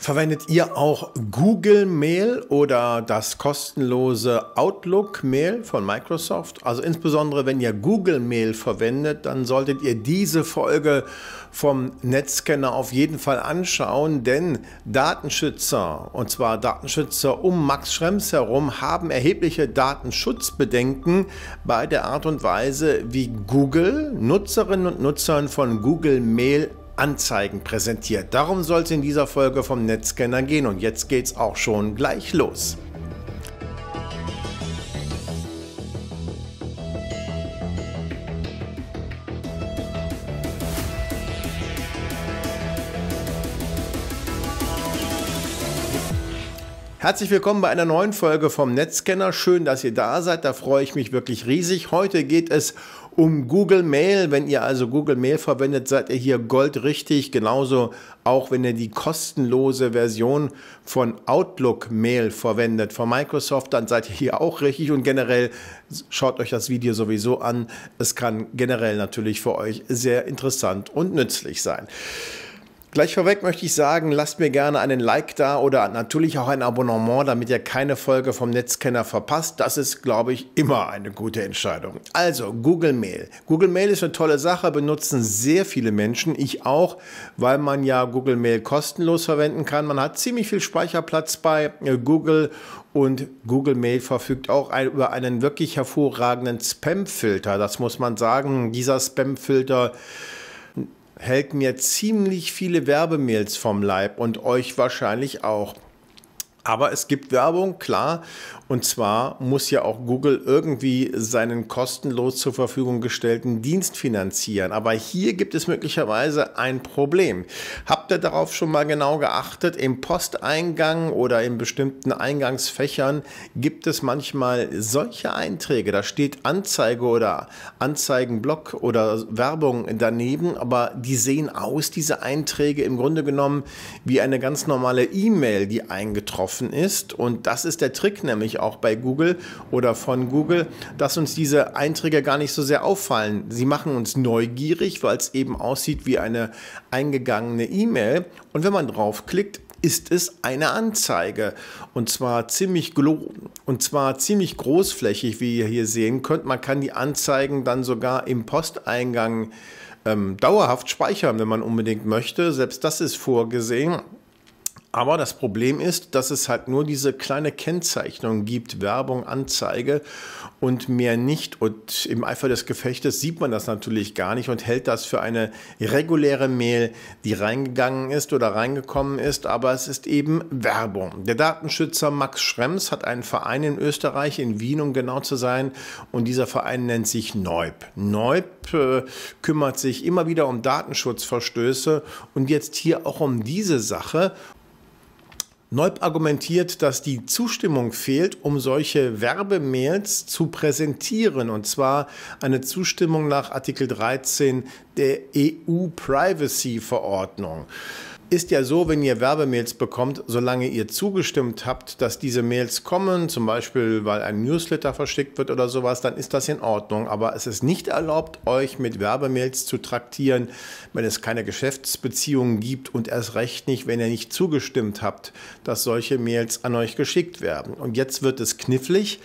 Verwendet ihr auch Google Mail oder das kostenlose Outlook Mail von Microsoft? Also insbesondere wenn ihr Google Mail verwendet, dann solltet ihr diese Folge vom Netzscanner auf jeden Fall anschauen, denn Datenschützer, und zwar Datenschützer um Max Schrems herum, haben erhebliche Datenschutzbedenken bei der Art und Weise, wie Google Nutzerinnen und Nutzern von Google Mail Anzeigen präsentiert. Darum soll es in dieser Folge vom Netzscanner gehen und jetzt geht es auch schon gleich los. Herzlich willkommen bei einer neuen Folge vom Netzscanner. Schön, dass ihr da seid. Da freue ich mich wirklich riesig. Heute geht es um Google Mail. Wenn ihr also Google Mail verwendet, seid ihr hier goldrichtig. Genauso auch wenn ihr die kostenlose Version von Outlook Mail verwendet von Microsoft, dann seid ihr hier auch richtig. Und generell schaut euch das Video sowieso an. Es kann generell natürlich für euch sehr interessant und nützlich sein. Gleich vorweg möchte ich sagen, lasst mir gerne einen Like da oder natürlich auch ein Abonnement, damit ihr keine Folge vom Netzkenner verpasst. Das ist, glaube ich, immer eine gute Entscheidung. Also, Google Mail. Google Mail ist eine tolle Sache, benutzen sehr viele Menschen, ich auch, weil man ja Google Mail kostenlos verwenden kann. Man hat ziemlich viel Speicherplatz bei äh, Google und Google Mail verfügt auch über einen wirklich hervorragenden Spam-Filter. Das muss man sagen. Dieser Spam-Filter hält mir ziemlich viele Werbemails vom Leib und euch wahrscheinlich auch. Aber es gibt Werbung, klar. Und zwar muss ja auch Google irgendwie seinen kostenlos zur Verfügung gestellten Dienst finanzieren. Aber hier gibt es möglicherweise ein Problem. Habt ihr darauf schon mal genau geachtet? Im Posteingang oder in bestimmten Eingangsfächern gibt es manchmal solche Einträge. Da steht Anzeige oder Anzeigenblock oder Werbung daneben, aber die sehen aus, diese Einträge, im Grunde genommen wie eine ganz normale E-Mail, die eingetroffen ist. Und das ist der Trick nämlich auch bei Google oder von Google, dass uns diese Einträge gar nicht so sehr auffallen. Sie machen uns neugierig, weil es eben aussieht wie eine eingegangene E-Mail. Und wenn man draufklickt, ist es eine Anzeige und zwar ziemlich und zwar ziemlich großflächig, wie ihr hier sehen könnt. Man kann die Anzeigen dann sogar im Posteingang ähm, dauerhaft speichern, wenn man unbedingt möchte. Selbst das ist vorgesehen. Aber das Problem ist, dass es halt nur diese kleine Kennzeichnung gibt, Werbung, Anzeige und mehr nicht. Und im Eifer des Gefechtes sieht man das natürlich gar nicht und hält das für eine reguläre Mail, die reingegangen ist oder reingekommen ist. Aber es ist eben Werbung. Der Datenschützer Max Schrems hat einen Verein in Österreich, in Wien, um genau zu sein. Und dieser Verein nennt sich Neub. Neub äh, kümmert sich immer wieder um Datenschutzverstöße und jetzt hier auch um diese Sache. Neub argumentiert, dass die Zustimmung fehlt, um solche Werbemails zu präsentieren. Und zwar eine Zustimmung nach Artikel 13 der EU-Privacy-Verordnung ist ja so, wenn ihr Werbemails bekommt, solange ihr zugestimmt habt, dass diese Mails kommen, zum Beispiel weil ein Newsletter verschickt wird oder sowas, dann ist das in Ordnung. Aber es ist nicht erlaubt, euch mit Werbemails zu traktieren, wenn es keine Geschäftsbeziehungen gibt und erst recht nicht, wenn ihr nicht zugestimmt habt, dass solche Mails an euch geschickt werden. Und jetzt wird es knifflig,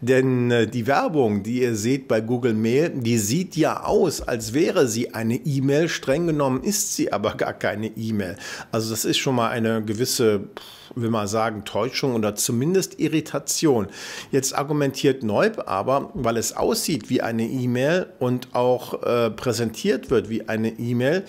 denn äh, die Werbung, die ihr seht bei Google Mail, die sieht ja aus, als wäre sie eine E-Mail. Streng genommen ist sie aber gar keine E-Mail. Also das ist schon mal eine gewisse, will man sagen, Täuschung oder zumindest Irritation. Jetzt argumentiert Neub aber, weil es aussieht wie eine E-Mail und auch äh, präsentiert wird wie eine E-Mail,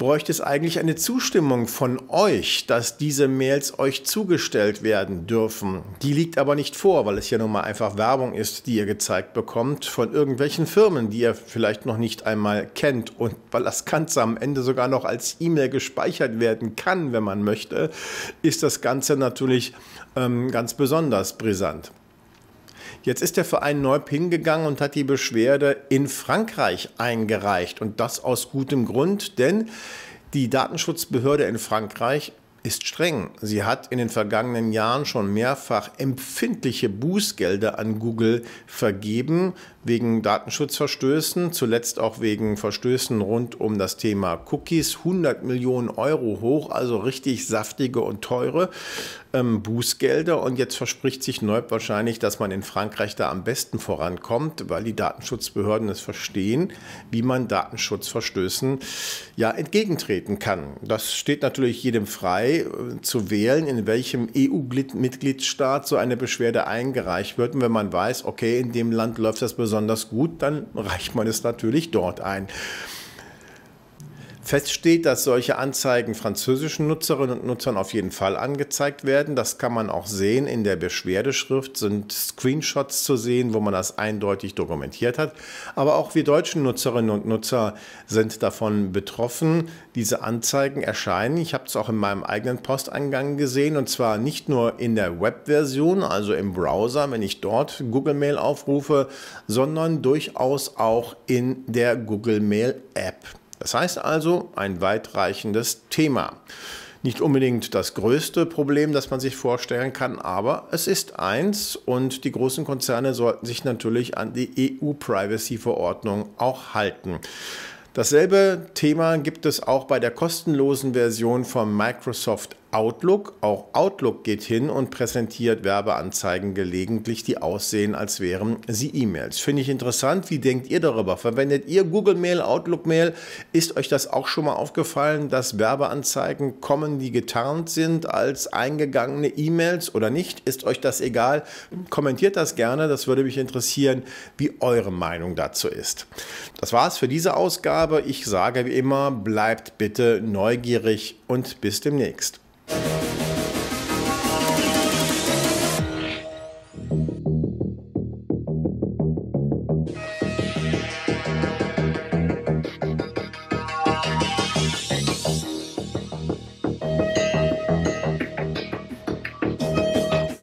bräuchte es eigentlich eine Zustimmung von euch, dass diese Mails euch zugestellt werden dürfen. Die liegt aber nicht vor, weil es ja nun mal einfach Werbung ist, die ihr gezeigt bekommt von irgendwelchen Firmen, die ihr vielleicht noch nicht einmal kennt. Und weil das Ganze am Ende sogar noch als E-Mail gespeichert werden kann, wenn man möchte, ist das Ganze natürlich ähm, ganz besonders brisant. Jetzt ist der Verein Neub hingegangen und hat die Beschwerde in Frankreich eingereicht. Und das aus gutem Grund, denn die Datenschutzbehörde in Frankreich ist streng. Sie hat in den vergangenen Jahren schon mehrfach empfindliche Bußgelder an Google vergeben wegen Datenschutzverstößen, zuletzt auch wegen Verstößen rund um das Thema Cookies. 100 Millionen Euro hoch, also richtig saftige und teure ähm, Bußgelder. Und jetzt verspricht sich Neub wahrscheinlich, dass man in Frankreich da am besten vorankommt, weil die Datenschutzbehörden es verstehen, wie man Datenschutzverstößen ja entgegentreten kann. Das steht natürlich jedem frei äh, zu wählen, in welchem EU-Mitgliedstaat so eine Beschwerde eingereicht wird. Und wenn man weiß, okay, in dem Land läuft das besonders gut, dann reicht man es natürlich dort ein. Fest steht, dass solche Anzeigen französischen Nutzerinnen und Nutzern auf jeden Fall angezeigt werden. Das kann man auch sehen. In der Beschwerdeschrift sind Screenshots zu sehen, wo man das eindeutig dokumentiert hat. Aber auch wir deutschen Nutzerinnen und Nutzer sind davon betroffen. Diese Anzeigen erscheinen. Ich habe es auch in meinem eigenen Posteingang gesehen und zwar nicht nur in der Webversion, also im Browser, wenn ich dort Google Mail aufrufe, sondern durchaus auch in der Google Mail App. Das heißt also ein weitreichendes Thema. Nicht unbedingt das größte Problem, das man sich vorstellen kann, aber es ist eins und die großen Konzerne sollten sich natürlich an die EU-Privacy-Verordnung auch halten. Dasselbe Thema gibt es auch bei der kostenlosen Version von Microsoft Outlook. Auch Outlook geht hin und präsentiert Werbeanzeigen gelegentlich, die aussehen, als wären sie E-Mails. Finde ich interessant. Wie denkt ihr darüber? Verwendet ihr Google Mail, Outlook Mail? Ist euch das auch schon mal aufgefallen, dass Werbeanzeigen kommen, die getarnt sind als eingegangene E-Mails oder nicht? Ist euch das egal? Kommentiert das gerne. Das würde mich interessieren, wie eure Meinung dazu ist. Das war's für diese Ausgabe. Ich sage wie immer, bleibt bitte neugierig und bis demnächst. Thank you.